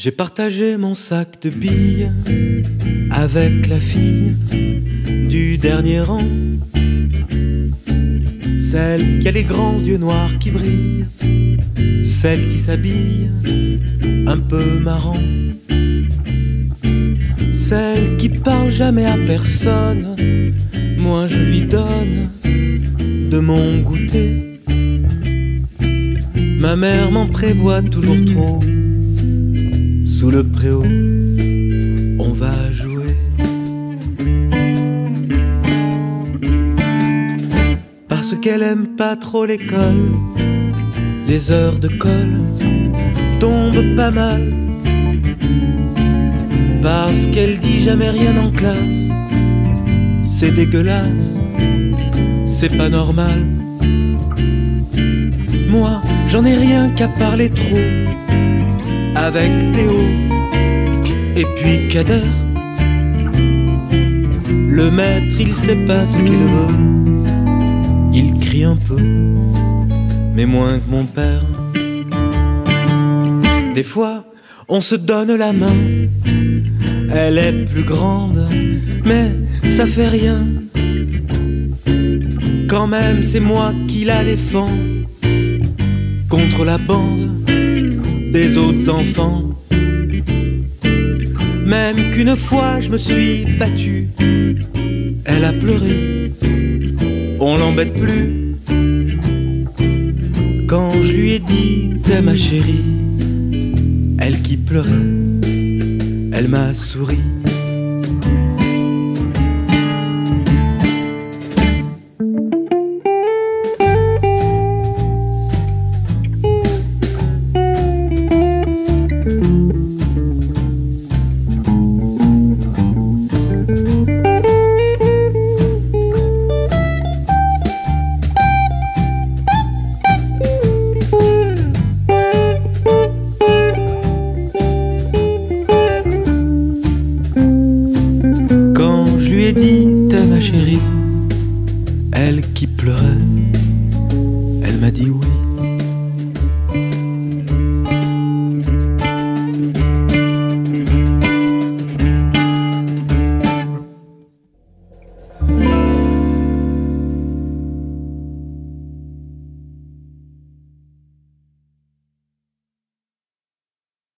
J'ai partagé mon sac de billes avec la fille du dernier rang. Celle qui a les grands yeux noirs qui brillent, celle qui s'habille un peu marrant. Celle qui parle jamais à personne, moi je lui donne de mon goûter. Ma mère m'en prévoit toujours trop sous le préau, on va jouer. Parce qu'elle aime pas trop l'école, les heures de colle tombent pas mal. Parce qu'elle dit jamais rien en classe, c'est dégueulasse, c'est pas normal. Moi, j'en ai rien qu'à parler trop avec Théo et puis Kader. Le maître, il sait pas ce qu'il veut. Il crie un peu, mais moins que mon père. Des fois, on se donne la main. Elle est plus grande, mais ça fait rien. Quand même, c'est moi qui la défends contre la bande des autres enfants. Même qu'une fois je me suis battu, elle a pleuré, on l'embête plus. Quand je lui ai dit t'es ma chérie, elle qui pleurait, elle m'a souri. Dit t'es ma chérie, elle qui pleurait, elle m'a dit oui.